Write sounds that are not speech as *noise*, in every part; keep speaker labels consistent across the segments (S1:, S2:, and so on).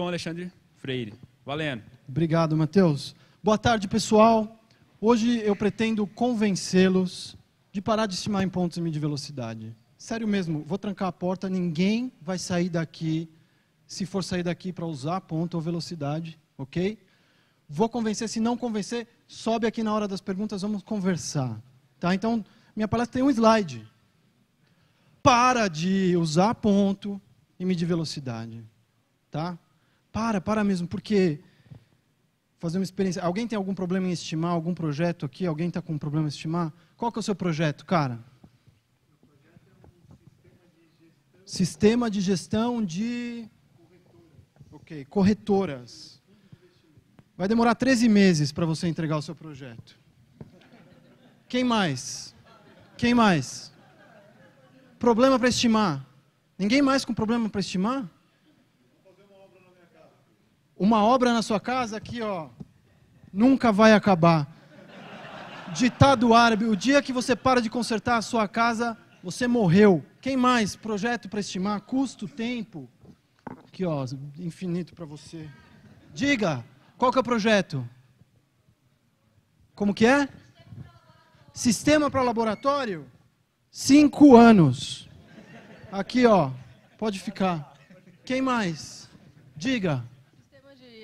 S1: com Alexandre Freire. Valendo.
S2: Obrigado, Matheus. Boa tarde, pessoal. Hoje eu pretendo convencê-los de parar de estimar em pontos e medir velocidade. Sério mesmo, vou trancar a porta, ninguém vai sair daqui, se for sair daqui para usar ponto ou velocidade, ok? Vou convencer, se não convencer, sobe aqui na hora das perguntas, vamos conversar. Tá? Então, minha palestra tem um slide. Para de usar ponto e medir velocidade. Tá? Para, para mesmo, porque fazer uma experiência. Alguém tem algum problema em estimar algum projeto aqui? Alguém está com um problema em estimar? Qual que é o seu projeto, cara? Sistema de gestão de ok, corretoras. Vai demorar 13 meses para você entregar o seu projeto. Quem mais? Quem mais? Problema para estimar. Ninguém mais com problema para estimar? Uma obra na sua casa aqui, ó, nunca vai acabar. Ditado árabe: o dia que você para de consertar a sua casa, você morreu. Quem mais? Projeto para estimar, custo, tempo. Aqui, ó, infinito para você. Diga, qual que é o projeto? Como que é? Sistema para laboratório? Cinco anos. Aqui, ó, pode ficar. Quem mais? Diga.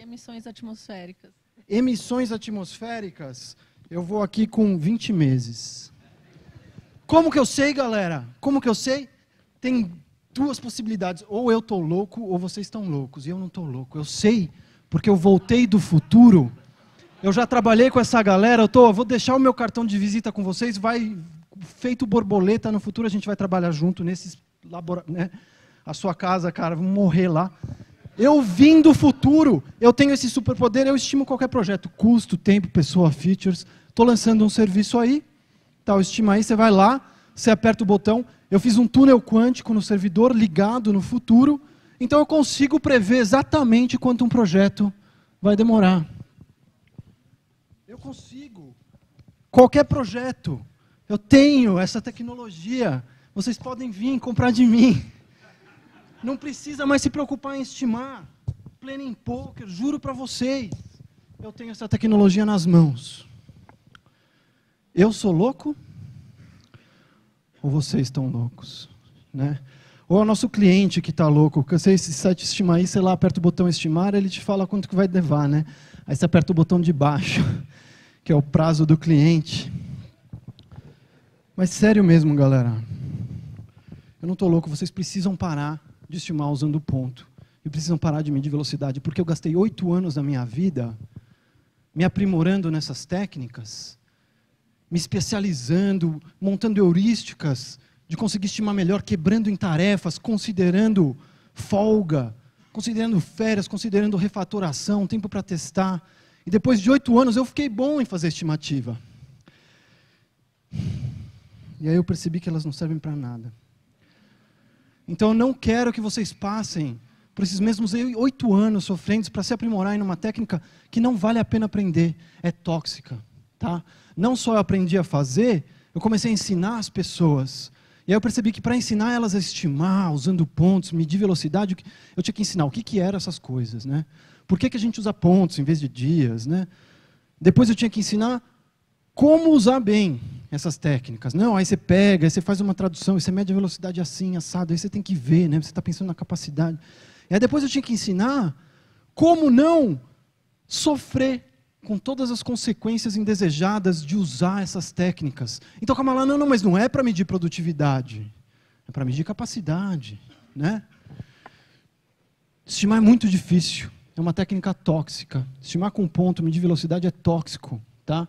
S3: Emissões atmosféricas.
S2: Emissões atmosféricas? Eu vou aqui com 20 meses. Como que eu sei, galera? Como que eu sei? Tem duas possibilidades. Ou eu estou louco, ou vocês estão loucos. E eu não estou louco. Eu sei, porque eu voltei do futuro. Eu já trabalhei com essa galera. Eu, tô, vou deixar o meu cartão de visita com vocês. Vai feito borboleta. No futuro a gente vai trabalhar junto nesses laboratórios. Né? A sua casa, cara, vamos morrer lá. Eu vim do futuro, eu tenho esse superpoder, eu estimo qualquer projeto, custo, tempo, pessoa, features. Estou lançando um serviço aí, tal, estima aí, você vai lá, você aperta o botão. Eu fiz um túnel quântico no servidor ligado no futuro, então eu consigo prever exatamente quanto um projeto vai demorar. Eu consigo. Qualquer projeto. Eu tenho essa tecnologia. Vocês podem vir comprar de mim. Não precisa mais se preocupar em estimar. Planning Poker, juro para vocês. Eu tenho essa tecnologia nas mãos. Eu sou louco? Ou vocês estão loucos? Né? Ou é o nosso cliente que está louco. Você, esse site estimar aí, sei lá, aperta o botão estimar, ele te fala quanto que vai levar. Né? Aí você aperta o botão de baixo, *laughs* que é o prazo do cliente. Mas sério mesmo, galera. Eu não estou louco, vocês precisam parar de estimar usando ponto. E precisam parar de medir velocidade, porque eu gastei oito anos da minha vida me aprimorando nessas técnicas, me especializando, montando heurísticas de conseguir estimar melhor, quebrando em tarefas, considerando folga, considerando férias, considerando refatoração, tempo para testar. E depois de oito anos eu fiquei bom em fazer estimativa. E aí eu percebi que elas não servem para nada. Então eu não quero que vocês passem por esses mesmos oito anos sofrendo para se aprimorar em uma técnica que não vale a pena aprender, é tóxica. Tá? Não só eu aprendi a fazer, eu comecei a ensinar as pessoas. E aí eu percebi que para ensinar elas a estimar, usando pontos, medir velocidade, eu tinha que ensinar o que, que eram essas coisas. Né? Por que, que a gente usa pontos em vez de dias? Né? Depois eu tinha que ensinar como usar bem essas técnicas. Não, aí você pega, aí você faz uma tradução, aí você mede a velocidade assim, assado, aí você tem que ver, né? você está pensando na capacidade. E aí depois eu tinha que ensinar como não sofrer com todas as consequências indesejadas de usar essas técnicas. Então, calma lá, não, não, mas não é para medir produtividade, é para medir capacidade. Né? Estimar é muito difícil, é uma técnica tóxica. Estimar com ponto, medir velocidade é tóxico. Tá?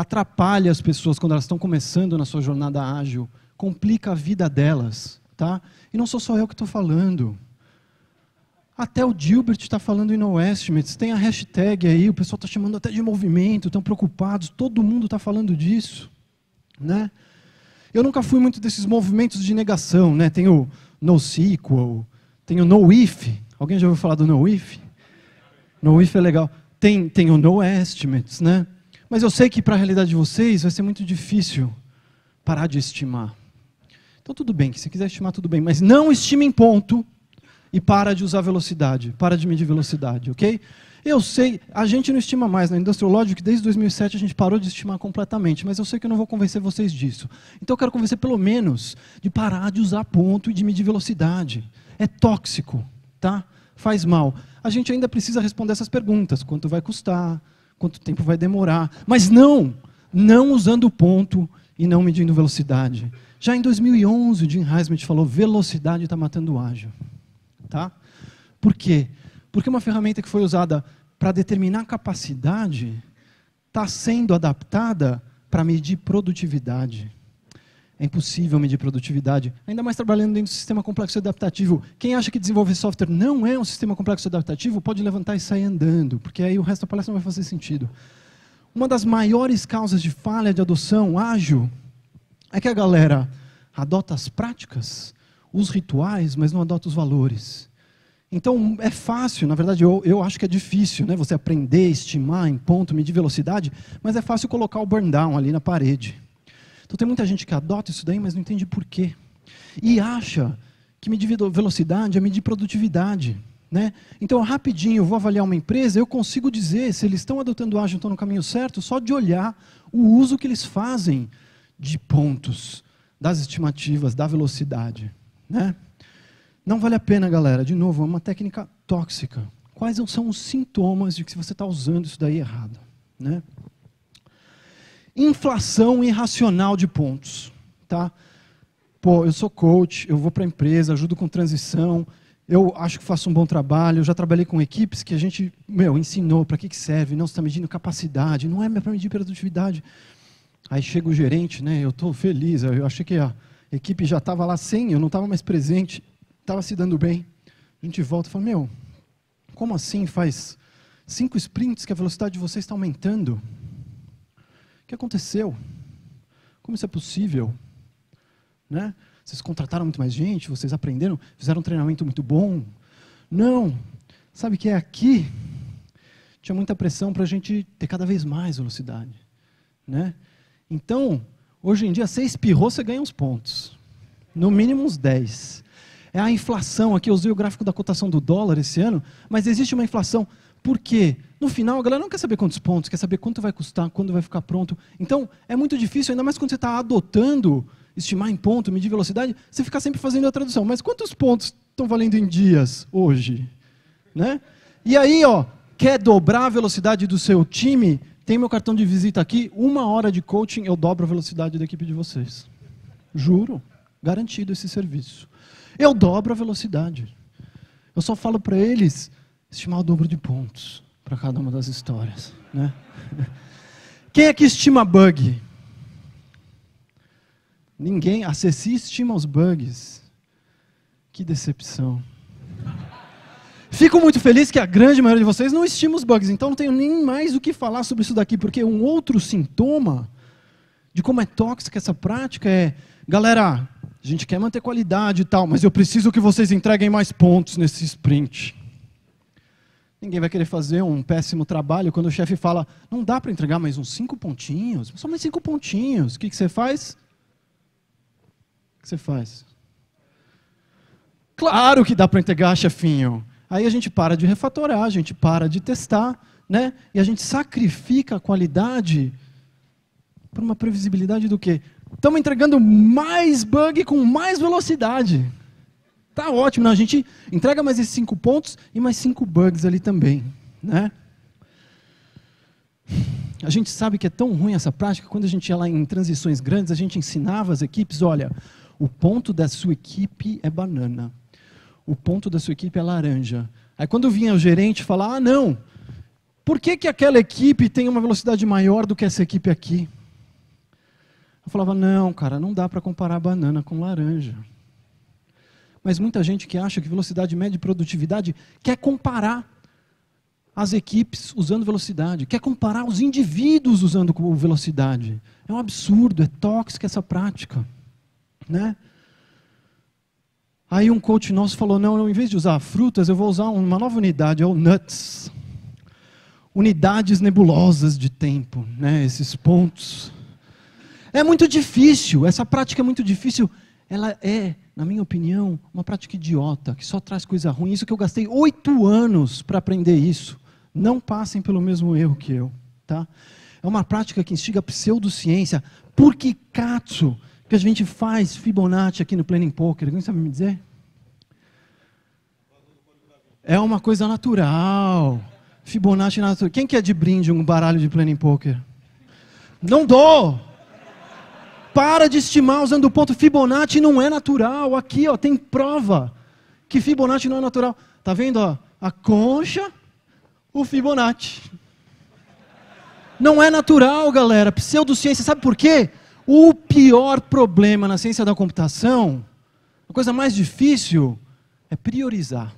S2: Atrapalha as pessoas quando elas estão começando na sua jornada ágil, complica a vida delas, tá? E não sou só eu que estou falando. Até o Gilbert está falando em No Estimates, tem a hashtag aí, o pessoal está chamando até de movimento, estão preocupados, todo mundo está falando disso, né? Eu nunca fui muito desses movimentos de negação, né? Tem o NoSQL, tem o NoIf, alguém já ouviu falar do NoIf? NoIf é legal. Tem, tem o No Estimates, né? Mas eu sei que para a realidade de vocês vai ser muito difícil parar de estimar. Então tudo bem, que se quiser estimar tudo bem, mas não estime em ponto e para de usar velocidade, para de medir velocidade, ok? Eu sei, a gente não estima mais, na Industrial Logic, desde 2007 a gente parou de estimar completamente, mas eu sei que eu não vou convencer vocês disso. Então eu quero convencer pelo menos de parar de usar ponto e de medir velocidade. É tóxico, tá? Faz mal. A gente ainda precisa responder essas perguntas: quanto vai custar, quanto tempo vai demorar, mas não, não usando ponto e não medindo velocidade. Já em 2011, o Jim Heisman falou: velocidade está matando o ágil. Tá? Por quê? Porque uma ferramenta que foi usada para determinar capacidade está sendo adaptada para medir produtividade. É impossível medir produtividade, ainda mais trabalhando dentro do sistema complexo adaptativo. Quem acha que desenvolver software não é um sistema complexo adaptativo pode levantar e sair andando, porque aí o resto da palestra não vai fazer sentido. Uma das maiores causas de falha de adoção ágil é que a galera adota as práticas, os rituais, mas não adota os valores. Então, é fácil, na verdade, eu, eu acho que é difícil né, você aprender, estimar em ponto, medir velocidade, mas é fácil colocar o burn down ali na parede. Então, tem muita gente que adota isso daí, mas não entende por quê. E acha que medir velocidade é medir produtividade. Né? Então, rapidinho, eu vou avaliar uma empresa, eu consigo dizer se eles estão adotando o ágil, estão no caminho certo, só de olhar o uso que eles fazem de pontos, das estimativas, da velocidade. Né? Não vale a pena, galera. De novo, é uma técnica tóxica. Quais são os sintomas de que você está usando isso daí errado? Né? Inflação irracional de pontos. Tá? Pô, eu sou coach, eu vou para a empresa, ajudo com transição, eu acho que faço um bom trabalho, eu já trabalhei com equipes que a gente, meu, ensinou para que, que serve, não, você está medindo capacidade, não é para medir produtividade. Aí chega o gerente, né, eu estou feliz, eu achei que a equipe já estava lá sem, eu não estava mais presente estava se dando bem. A gente volta e fala: Meu, como assim faz cinco sprints que a velocidade de vocês está aumentando? Que aconteceu? Como isso é possível? Né? Vocês contrataram muito mais gente, vocês aprenderam, fizeram um treinamento muito bom. Não. Sabe que é aqui? Tinha muita pressão para a gente ter cada vez mais velocidade. Né? Então, hoje em dia, você espirrou, você ganha uns pontos. No mínimo uns 10 é a inflação. Aqui eu usei o gráfico da cotação do dólar esse ano, mas existe uma inflação. Por quê? No final, a galera não quer saber quantos pontos, quer saber quanto vai custar, quando vai ficar pronto. Então, é muito difícil, ainda mais quando você está adotando estimar em ponto, medir velocidade, você fica sempre fazendo a tradução. Mas quantos pontos estão valendo em dias hoje? Né? E aí, ó, quer dobrar a velocidade do seu time? Tem meu cartão de visita aqui. Uma hora de coaching, eu dobro a velocidade da equipe de vocês. Juro. Garantido esse serviço. Eu dobro a velocidade. Eu só falo para eles estimar o dobro de pontos para cada uma das histórias. Né? *laughs* Quem é que estima bug? Ninguém. A Ceci estima os bugs. Que decepção. Fico muito feliz que a grande maioria de vocês não estima os bugs, então não tenho nem mais o que falar sobre isso daqui, porque um outro sintoma de como é tóxica essa prática é, galera, a gente quer manter qualidade e tal, mas eu preciso que vocês entreguem mais pontos nesse sprint. Ninguém vai querer fazer um péssimo trabalho quando o chefe fala: não dá para entregar mais uns cinco pontinhos, só mais cinco pontinhos. O que, que você faz? O que você faz? Claro que dá para entregar, chefinho. Aí a gente para de refatorar, a gente para de testar, né? E a gente sacrifica a qualidade por uma previsibilidade do quê? Estamos entregando mais bug com mais velocidade. Tá ótimo, não? a gente entrega mais esses cinco pontos e mais cinco bugs ali também, né? A gente sabe que é tão ruim essa prática, quando a gente ia lá em transições grandes, a gente ensinava as equipes, olha, o ponto da sua equipe é banana, o ponto da sua equipe é laranja. Aí quando vinha o gerente falar, ah não, por que, que aquela equipe tem uma velocidade maior do que essa equipe aqui? Eu falava, não, cara, não dá para comparar banana com laranja. Mas muita gente que acha que velocidade média e produtividade quer comparar as equipes usando velocidade, quer comparar os indivíduos usando velocidade. É um absurdo, é tóxica essa prática. Né? Aí um coach nosso falou, não, em vez de usar frutas, eu vou usar uma nova unidade, é o nuts. Unidades nebulosas de tempo, né? esses pontos. É muito difícil, essa prática é muito difícil. Ela é na minha opinião, uma prática idiota, que só traz coisa ruim. Isso que eu gastei oito anos para aprender isso. Não passem pelo mesmo erro que eu. Tá? É uma prática que instiga pseudociência. Por que katsu que a gente faz Fibonacci aqui no Planning Poker? Alguém sabe me dizer? É uma coisa natural. Fibonacci natural. Quem quer de brinde um baralho de Planning Poker? Não dou! Para de estimar usando o ponto Fibonacci não é natural. Aqui, ó, tem prova que Fibonacci não é natural. Tá vendo, ó? A concha, o Fibonacci. Não é natural, galera. Pseudociência, sabe por quê? O pior problema na ciência da computação, a coisa mais difícil, é priorizar.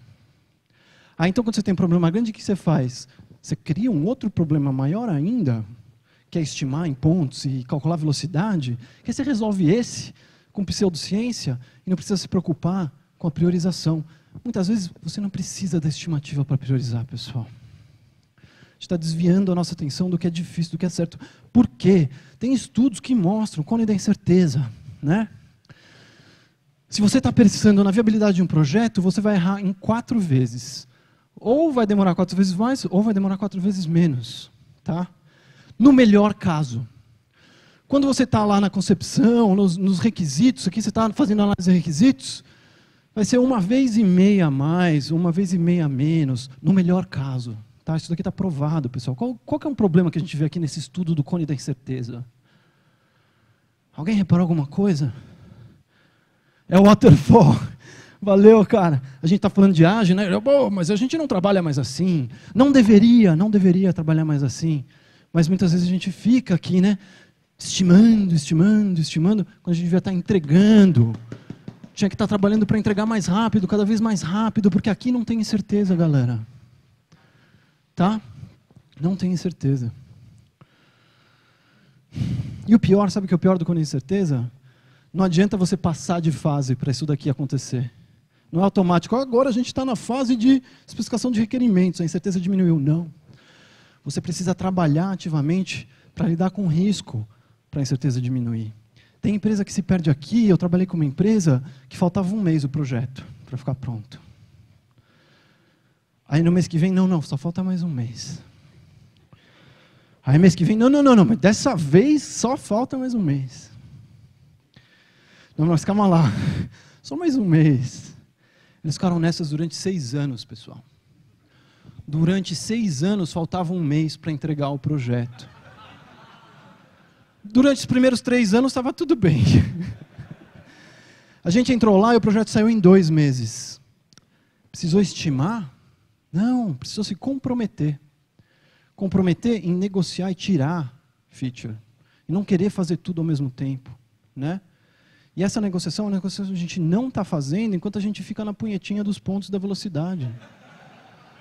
S2: Ah, então quando você tem um problema grande, o que você faz? Você cria um outro problema maior ainda, que é estimar em pontos e calcular velocidade, que você resolve esse com pseudociência e não precisa se preocupar com a priorização. Muitas vezes você não precisa da estimativa para priorizar, pessoal está desviando a nossa atenção do que é difícil, do que é certo. Por quê? Tem estudos que mostram, cone da incerteza, né? Se você está pensando na viabilidade de um projeto, você vai errar em quatro vezes. Ou vai demorar quatro vezes mais, ou vai demorar quatro vezes menos. Tá? No melhor caso. Quando você está lá na concepção, nos, nos requisitos, aqui você está fazendo análise de requisitos, vai ser uma vez e meia a mais, uma vez e meia a menos, no melhor caso. Tá? Isso daqui está provado, pessoal. Qual, qual que é um problema que a gente vê aqui nesse estudo do cone da incerteza? Alguém reparou alguma coisa? É o waterfall. *laughs* Valeu, cara. A gente está falando de ágil, né? Bom, mas a gente não trabalha mais assim. Não deveria, não deveria trabalhar mais assim. Mas muitas vezes a gente fica aqui, né? Estimando, estimando, estimando, quando a gente devia estar tá entregando. Tinha que estar tá trabalhando para entregar mais rápido, cada vez mais rápido, porque aqui não tem incerteza, galera. Tá? Não tenho certeza. E o pior, sabe o que é o pior do quando incerteza? Não adianta você passar de fase para isso daqui acontecer. Não é automático. Agora a gente está na fase de especificação de requerimentos, a incerteza diminuiu. Não. Você precisa trabalhar ativamente para lidar com risco para a incerteza diminuir. Tem empresa que se perde aqui. Eu trabalhei com uma empresa que faltava um mês o projeto para ficar pronto. Aí no mês que vem, não, não, só falta mais um mês. Aí mês que vem, não, não, não, não, mas dessa vez só falta mais um mês. Não, mas calma lá, *laughs* só mais um mês. Eles ficaram nessas durante seis anos, pessoal. Durante seis anos faltava um mês para entregar o projeto. Durante os primeiros três anos estava tudo bem. A gente entrou lá e o projeto saiu em dois meses. Precisou estimar não, precisou se comprometer. Comprometer em negociar e tirar feature. E não querer fazer tudo ao mesmo tempo. Né? E essa negociação é uma negociação que a gente não está fazendo enquanto a gente fica na punhetinha dos pontos da velocidade.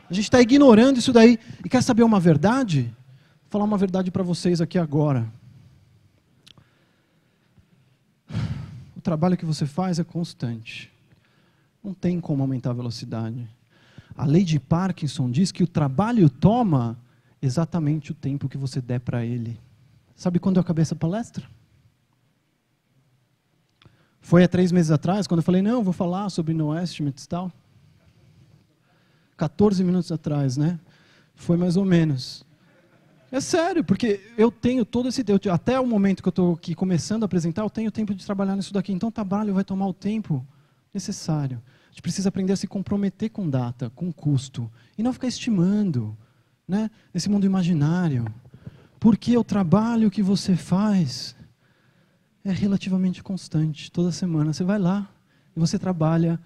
S2: A gente está ignorando isso daí. E quer saber uma verdade? Vou falar uma verdade para vocês aqui agora. O trabalho que você faz é constante. Não tem como aumentar a velocidade. A lei de Parkinson diz que o trabalho toma exatamente o tempo que você der para ele. Sabe quando eu acabei essa palestra? Foi há três meses atrás, quando eu falei, não, vou falar sobre no estimates e tal. 14 minutos atrás, né? Foi mais ou menos. É sério, porque eu tenho todo esse tempo. Até o momento que eu estou aqui começando a apresentar, eu tenho tempo de trabalhar nisso daqui. Então, o trabalho vai tomar o tempo necessário. A gente precisa aprender a se comprometer com data, com custo, e não ficar estimando, né? Nesse mundo imaginário. Porque o trabalho que você faz é relativamente constante. Toda semana você vai lá e você trabalha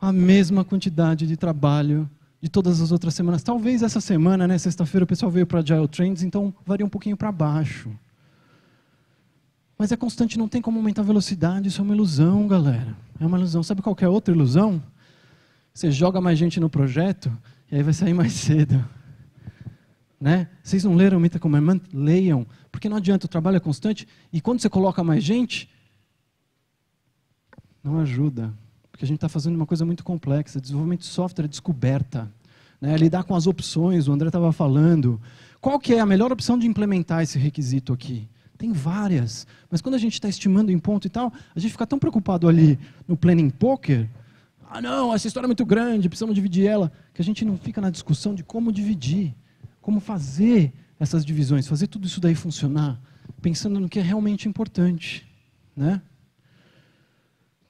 S2: a mesma quantidade de trabalho de todas as outras semanas. Talvez essa semana, né, sexta-feira, o pessoal veio para Agile Trends, então varia um pouquinho para baixo. Mas é constante, não tem como aumentar a velocidade, isso é uma ilusão, galera. É uma ilusão. Sabe qual é outra ilusão? Você joga mais gente no projeto e aí vai sair mais cedo. Né? Vocês não leram Mita Commandment? Leiam. Porque não adianta, o trabalho é constante e quando você coloca mais gente, não ajuda. Porque a gente está fazendo uma coisa muito complexa. Desenvolvimento de software é descoberta. Né? Lidar com as opções, o André estava falando. Qual que é a melhor opção de implementar esse requisito aqui? Tem várias. Mas quando a gente está estimando em ponto e tal, a gente fica tão preocupado ali no planning poker. Ah, não, essa história é muito grande, precisamos dividir ela. Que a gente não fica na discussão de como dividir, como fazer essas divisões, fazer tudo isso daí funcionar, pensando no que é realmente importante. Né?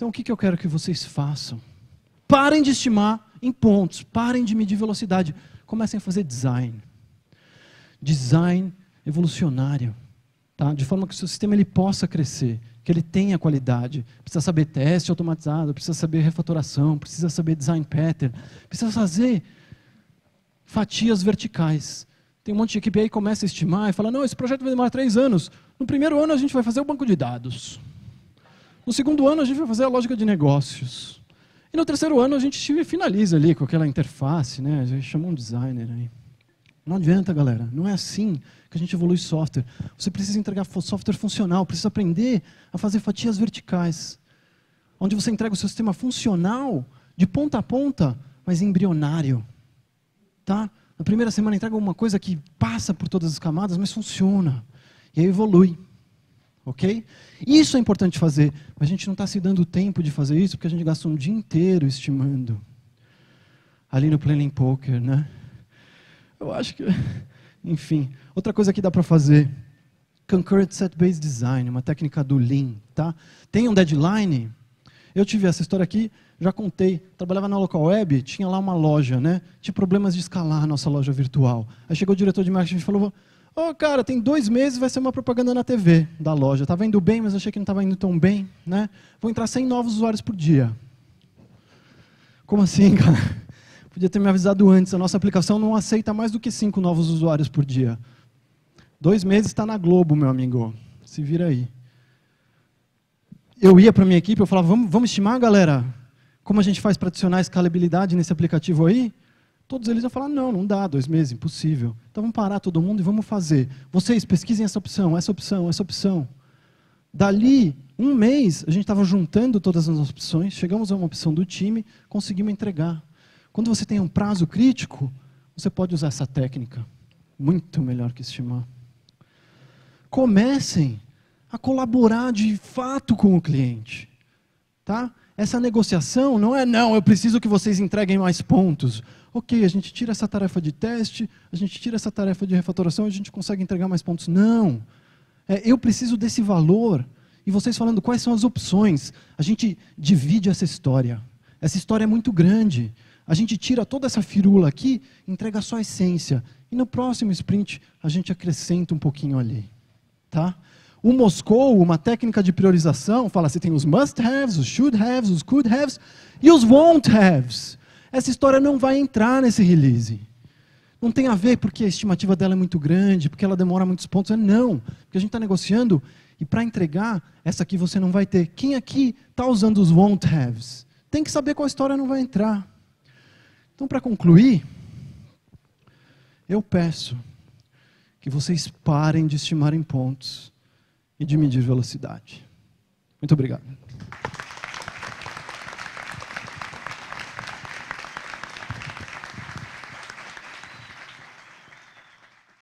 S2: Então, o que, que eu quero que vocês façam? Parem de estimar em pontos, parem de medir velocidade, comecem a fazer design. Design evolucionário, tá? de forma que o seu sistema ele possa crescer, que ele tenha qualidade. Precisa saber teste automatizado, precisa saber refatoração, precisa saber design pattern, precisa fazer fatias verticais. Tem um monte de equipe aí que começa a estimar e fala: não, esse projeto vai demorar três anos. No primeiro ano a gente vai fazer o banco de dados. No segundo ano a gente vai fazer a lógica de negócios. E no terceiro ano a gente finaliza ali com aquela interface, né? A gente chama um designer aí. Não adianta, galera. Não é assim que a gente evolui software. Você precisa entregar software funcional, precisa aprender a fazer fatias verticais. Onde você entrega o seu sistema funcional de ponta a ponta, mas embrionário. Tá? Na primeira semana entrega uma coisa que passa por todas as camadas, mas funciona. E aí evolui. Ok? Isso é importante fazer, mas a gente não está se dando tempo de fazer isso porque a gente gasta um dia inteiro estimando. Ali no Planning Poker, né? Eu acho que. *laughs* Enfim. Outra coisa que dá para fazer. Concurrent Set Based Design, uma técnica do Lean. Tá? Tem um deadline. Eu tive essa história aqui, já contei. Trabalhava na local web, tinha lá uma loja, né? Tinha problemas de escalar a nossa loja virtual. Aí chegou o diretor de marketing e falou: Ô, oh, cara, tem dois meses vai ser uma propaganda na TV da loja. Estava indo bem, mas achei que não estava indo tão bem. Né? Vou entrar 100 novos usuários por dia. Como assim, *laughs* cara? Podia ter me avisado antes. A nossa aplicação não aceita mais do que cinco novos usuários por dia. Dois meses está na Globo, meu amigo. Se vira aí. Eu ia para a minha equipe, eu falava, vamos, vamos estimar, galera, como a gente faz para adicionar escalabilidade nesse aplicativo aí? Todos eles iam falar, não, não dá, dois meses, impossível. Então vamos parar todo mundo e vamos fazer. Vocês pesquisem essa opção, essa opção, essa opção. Dali, um mês, a gente estava juntando todas as opções, chegamos a uma opção do time, conseguimos entregar. Quando você tem um prazo crítico, você pode usar essa técnica. Muito melhor que estimar. Comecem a colaborar de fato com o cliente. Tá? Essa negociação não é, não, eu preciso que vocês entreguem mais pontos. Ok, a gente tira essa tarefa de teste, a gente tira essa tarefa de refatoração, a gente consegue entregar mais pontos. Não. É, eu preciso desse valor. E vocês falando quais são as opções. A gente divide essa história. Essa história é muito grande. A gente tira toda essa firula aqui, entrega só a essência. E no próximo sprint, a gente acrescenta um pouquinho ali. Tá? O Moscou, uma técnica de priorização, fala assim: tem os must-haves, os should-haves, os could-haves e os won't-haves. Essa história não vai entrar nesse release. Não tem a ver porque a estimativa dela é muito grande, porque ela demora muitos pontos. Não, porque a gente está negociando e para entregar, essa aqui você não vai ter. Quem aqui está usando os won't-haves? Tem que saber qual história não vai entrar. Então, para concluir, eu peço que vocês parem de estimar em pontos e de medir velocidade. Muito obrigado.